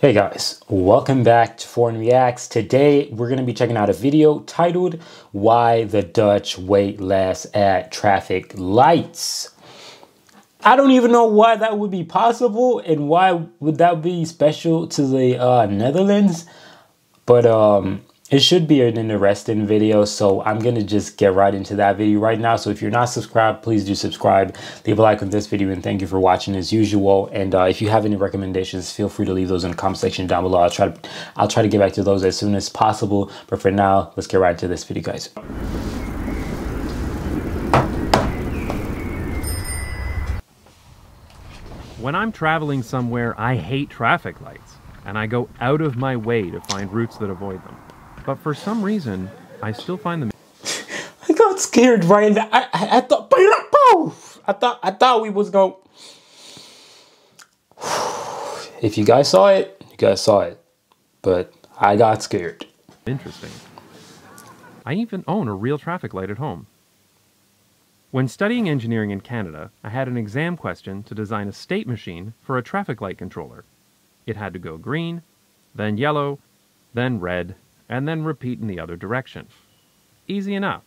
Hey guys, welcome back to Foreign Reacts. Today we're going to be checking out a video titled Why the Dutch Wait Less at Traffic Lights. I don't even know why that would be possible and why would that be special to the uh, Netherlands, but um, it should be an interesting video, so I'm gonna just get right into that video right now. So if you're not subscribed, please do subscribe, leave a like on this video, and thank you for watching as usual. And uh, if you have any recommendations, feel free to leave those in the comment section down below. I'll try to I'll try to get back to those as soon as possible. But for now, let's get right into this video, guys. When I'm traveling somewhere, I hate traffic lights, and I go out of my way to find routes that avoid them. But for some reason, I still find them. I got scared right now. I, I, I thought, I thought, I thought we was going. If you guys saw it, you guys saw it, but I got scared. Interesting. I even own a real traffic light at home. When studying engineering in Canada, I had an exam question to design a state machine for a traffic light controller. It had to go green, then yellow, then red, and then repeat in the other direction. Easy enough.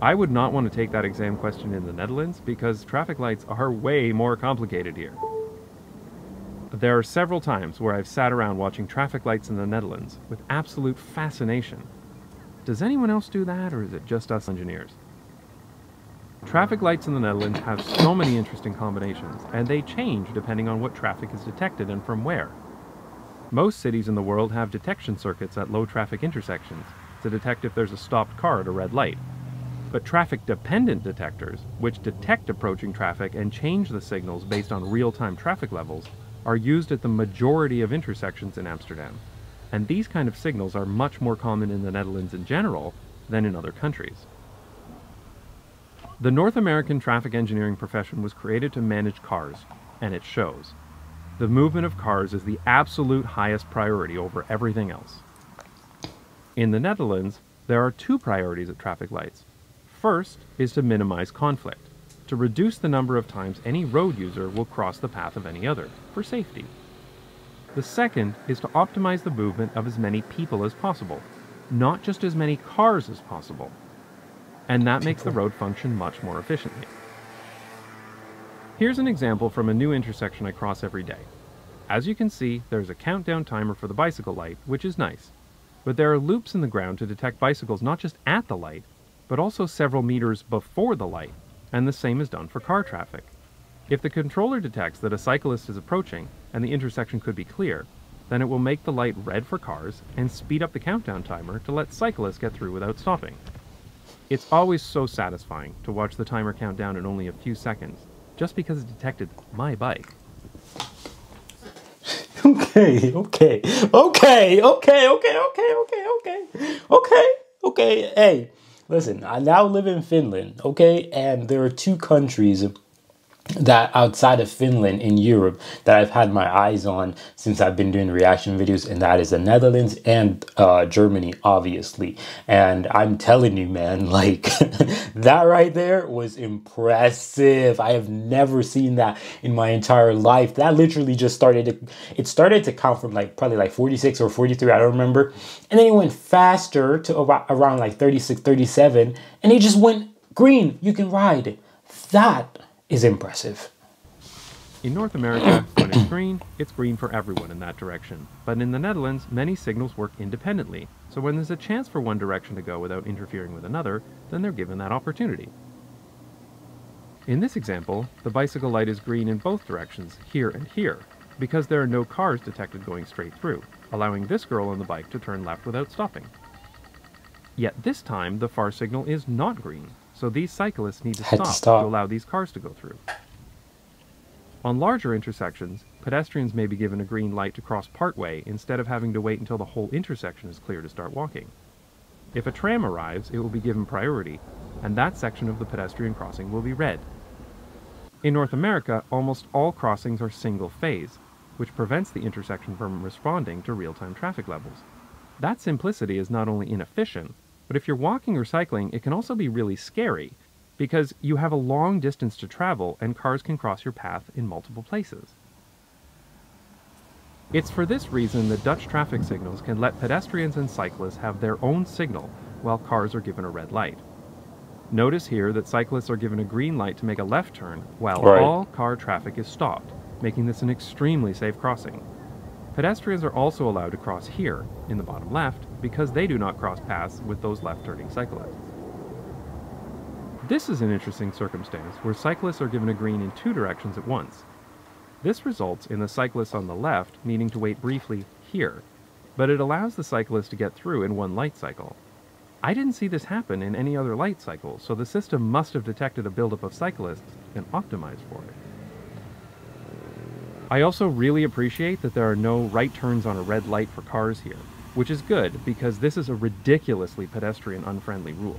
I would not want to take that exam question in the Netherlands because traffic lights are way more complicated here. There are several times where I've sat around watching traffic lights in the Netherlands with absolute fascination. Does anyone else do that or is it just us engineers? Traffic lights in the Netherlands have so many interesting combinations, and they change depending on what traffic is detected and from where. Most cities in the world have detection circuits at low traffic intersections to detect if there's a stopped car at a red light. But traffic dependent detectors, which detect approaching traffic and change the signals based on real time traffic levels, are used at the majority of intersections in Amsterdam. And these kind of signals are much more common in the Netherlands in general than in other countries. The North American traffic engineering profession was created to manage cars, and it shows the movement of cars is the absolute highest priority over everything else. In the Netherlands, there are two priorities at traffic lights. First is to minimize conflict, to reduce the number of times any road user will cross the path of any other, for safety. The second is to optimize the movement of as many people as possible, not just as many cars as possible. And that makes the road function much more efficiently. Here's an example from a new intersection I cross every day. As you can see, there's a countdown timer for the bicycle light, which is nice. But there are loops in the ground to detect bicycles not just at the light, but also several meters before the light, and the same is done for car traffic. If the controller detects that a cyclist is approaching and the intersection could be clear, then it will make the light red for cars and speed up the countdown timer to let cyclists get through without stopping. It's always so satisfying to watch the timer count down in only a few seconds, just because it detected my bike. Okay, okay, okay, okay, okay, okay, okay, okay, okay, okay. Hey, listen, I now live in Finland, okay, and there are two countries that outside of Finland in Europe that I've had my eyes on since I've been doing reaction videos, and that is the Netherlands and uh, Germany, obviously. And I'm telling you, man, like that right there was impressive. I have never seen that in my entire life. That literally just started to, it started to count from like probably like 46 or 43, I don't remember. And then it went faster to around like 36, 37, and it just went green. You can ride. That is impressive. In North America, when it's green, it's green for everyone in that direction. But in the Netherlands, many signals work independently, so when there's a chance for one direction to go without interfering with another, then they're given that opportunity. In this example, the bicycle light is green in both directions, here and here, because there are no cars detected going straight through, allowing this girl on the bike to turn left without stopping. Yet this time, the far signal is not green, so these cyclists need to stop, to stop, to allow these cars to go through. On larger intersections, pedestrians may be given a green light to cross partway instead of having to wait until the whole intersection is clear to start walking. If a tram arrives, it will be given priority, and that section of the pedestrian crossing will be red. In North America, almost all crossings are single phase, which prevents the intersection from responding to real-time traffic levels. That simplicity is not only inefficient, but if you're walking or cycling, it can also be really scary because you have a long distance to travel and cars can cross your path in multiple places. It's for this reason that Dutch traffic signals can let pedestrians and cyclists have their own signal while cars are given a red light. Notice here that cyclists are given a green light to make a left turn while Right. all car traffic is stopped, making this an extremely safe crossing. Pedestrians are also allowed to cross here, in the bottom left, because they do not cross paths with those left turning cyclists. This is an interesting circumstance where cyclists are given a green in two directions at once. This results in the cyclist on the left needing to wait briefly here, but it allows the cyclist to get through in one light cycle. I didn't see this happen in any other light cycle, so the system must have detected a buildup of cyclists and optimized for it. I also really appreciate that there are no right turns on a red light for cars here, which is good because this is a ridiculously pedestrian unfriendly rule.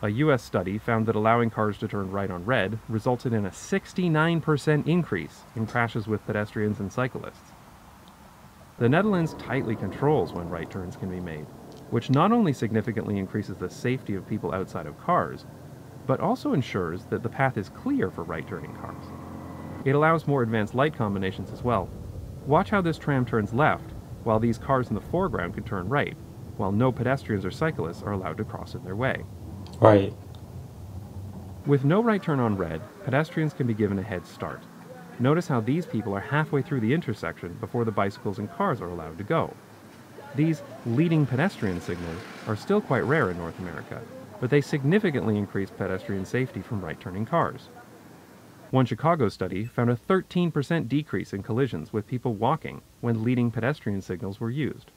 A US study found that allowing cars to turn right on red resulted in a 69% increase in crashes with pedestrians and cyclists. The Netherlands tightly controls when right turns can be made, which not only significantly increases the safety of people outside of cars, but also ensures that the path is clear for right turning cars. It allows more advanced light combinations as well. Watch how this tram turns left, while these cars in the foreground can turn right, while no pedestrians or cyclists are allowed to cross in their way. Right. With no right turn on red, pedestrians can be given a head start. Notice how these people are halfway through the intersection before the bicycles and cars are allowed to go. These leading pedestrian signals are still quite rare in North America, but they significantly increase pedestrian safety from right turning cars. One Chicago study found a 13% decrease in collisions with people walking when leading pedestrian signals were used.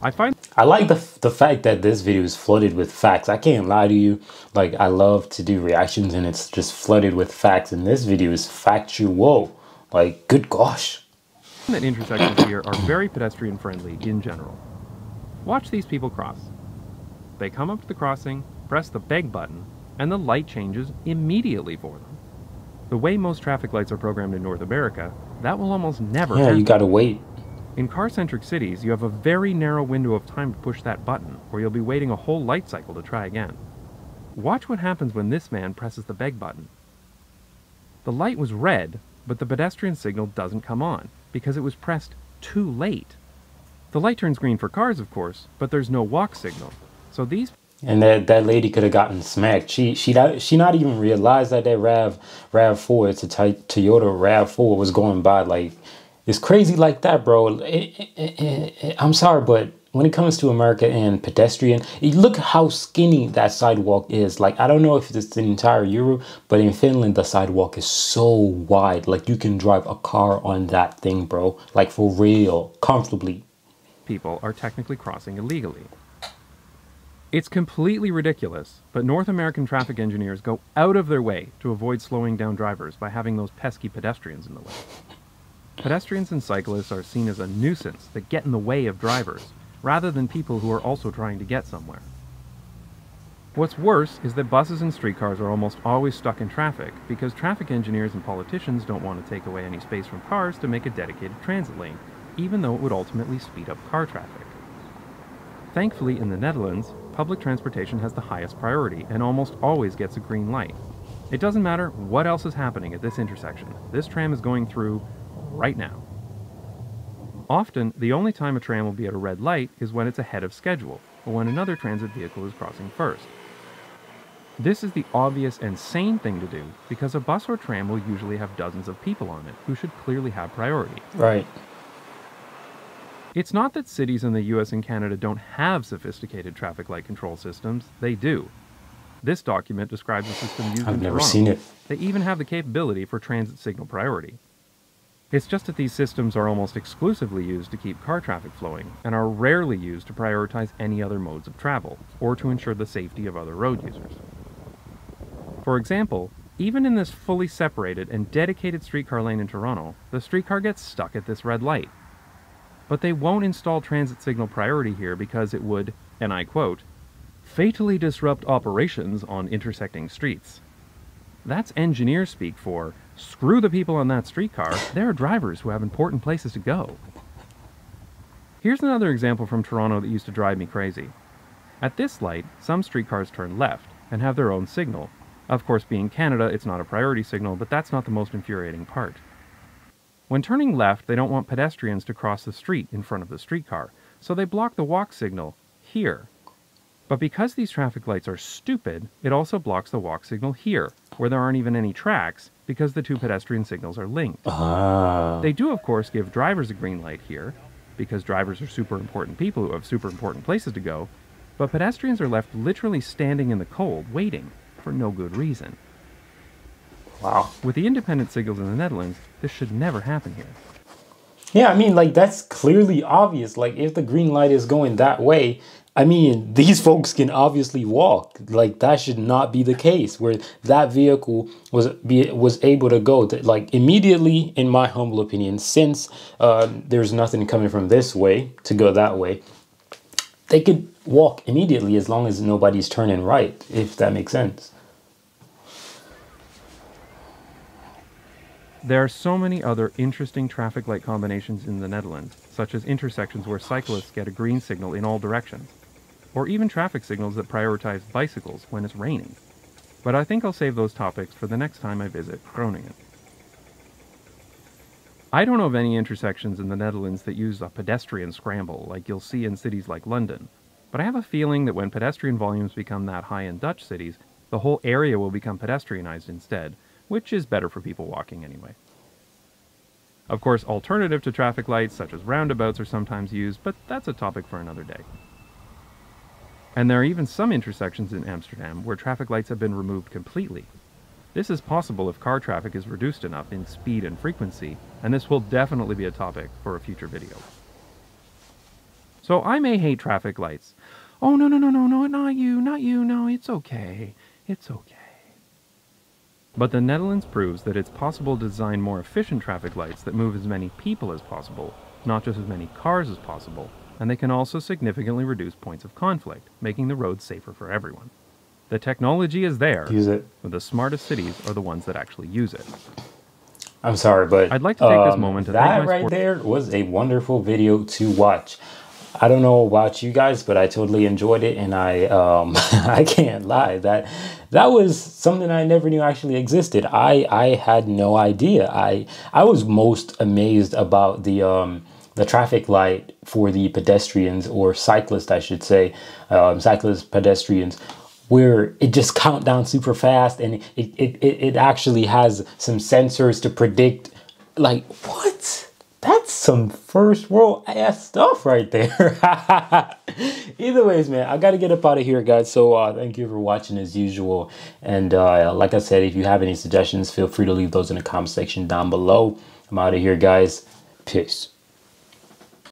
I find I like the the fact that this video is flooded with facts. I can't lie to you. Like I love to do reactions and it's just flooded with facts. And this video is factual. Like good gosh. that intersections here are very pedestrian friendly in general. Watch these people cross. They come up to the crossing, press the beg button, and the light changes immediately for them. The way most traffic lights are programmed in North America, that will almost never Yeah, happen. you gotta wait. In car centric cities, you have a very narrow window of time to push that button, or you'll be waiting a whole light cycle to try again. Watch what happens when this man presses the beg button. The light was red, but the pedestrian signal doesn't come on because it was pressed too late. The light turns green for cars, of course, but there's no walk signal. So these And that, that lady could have gotten smacked. She she not she not even realized that that Rav Rav Four, it's a Toy- Toyota Rav Four, was going by. Like it's crazy like that, bro. It- it- it- I'm sorry, but when it comes to America and pedestrian, look how skinny that sidewalk is. Like I don't know if it's the entire Europe, but in Finland the sidewalk is so wide. Like you can drive a car on that thing, bro. Like for real, comfortably. people are technically crossing illegally. It's completely ridiculous, but North American traffic engineers go out of their way to avoid slowing down drivers by having those pesky pedestrians in the way. Pedestrians and cyclists are seen as a nuisance that get in the way of drivers, rather than people who are also trying to get somewhere. What's worse is that buses and streetcars are almost always stuck in traffic because traffic engineers and politicians don't want to take away any space from cars to make a dedicated transit lane, even though it would ultimately speed up car traffic. Thankfully, in the Netherlands, public transportation has the highest priority and almost always gets a green light. It doesn't matter what else is happening at this intersection, this tram is going through right now. Often, the only time a tram will be at a red light is when it's ahead of schedule, or when another transit vehicle is crossing first. This is the obvious and sane thing to do because a bus or tram will usually have dozens of people on it who should clearly have priority. Right. It's not that cities in the US and Canada don't have sophisticated traffic light control systems, they do. This document describes a system used I've in never Toronto. seen it. They even have the capability for transit signal priority. It's just that these systems are almost exclusively used to keep car traffic flowing and are rarely used to prioritize any other modes of travel or to ensure the safety of other road users. For example, even in this fully separated and dedicated streetcar lane in Toronto, the streetcar gets stuck at this red light. But they won't install transit signal priority here because it would, and I quote, fatally disrupt operations on intersecting streets. That's engineer speak for screw the people on that streetcar, there are drivers who have important places to go. Here's another example from Toronto that used to drive me crazy. At this light, some streetcars turn left and have their own signal. Of course, being Canada, it's not a priority signal, but that's not the most infuriating part. When turning left, they don't want pedestrians to cross the street in front of the streetcar, so they block the walk signal here. But because these traffic lights are stupid, it also blocks the walk signal here, where there aren't even any tracks, because the two pedestrian signals are linked. Ah. They do, of course, give drivers a green light here, because drivers are super important people who have super important places to go, but pedestrians are left literally standing in the cold, waiting, for no good reason. Wow. With the independent signals in the Netherlands, this should never happen here. Yeah, I mean, like that's clearly obvious. Like if the green light is going that way, I mean, these folks can obviously walk. Like that should not be the case. Where that vehicle was be was able to go to, like immediately, in my humble opinion, since uh, there's nothing coming from this way to go that way, they could walk immediately as long as nobody's turning right. If that makes sense. There are so many other interesting traffic light combinations in the Netherlands, such as intersections where cyclists get a green signal in all directions, or even traffic signals that prioritize bicycles when it's raining. But I think I'll save those topics for the next time I visit Groningen. I don't know of any intersections in the Netherlands that use a pedestrian scramble like you'll see in cities like London, but I have a feeling that when pedestrian volumes become that high in Dutch cities, the whole area will become pedestrianized instead, which is better for people walking anyway. Of course, alternative to traffic lights such as roundabouts are sometimes used, but that's a topic for another day. And there are even some intersections in Amsterdam where traffic lights have been removed completely. This is possible if car traffic is reduced enough in speed and frequency, and this will definitely be a topic for a future video. So I may hate traffic lights. Oh, no, no, no, no, no, not you, not you, no, it's okay. It's okay. But the Netherlands proves that it's possible to design more efficient traffic lights that move as many people as possible, not just as many cars as possible, and they can also significantly reduce points of conflict, making the roads safer for everyone. The technology is there, Use it. but the smartest cities are the ones that actually use it. I'm sorry, but I'd like to take this um, moment to thank that right there was a wonderful video to watch. I don't know about you guys, but I totally enjoyed it, and I um, I can't lie that that was something I never knew actually existed. I I had no idea. I I was most amazed about the um, the traffic light for the pedestrians or cyclists, I should say, um, cyclists pedestrians where it just count down super fast and it, it, it, it actually has some sensors to predict like what that's some first world ass stuff right there. Either ways man i gotta get up out of here guys. So uh thank you for watching as usual. And uh like i said if you have any suggestions feel free to leave those in the comment section down below. I'm out of here guys. Peace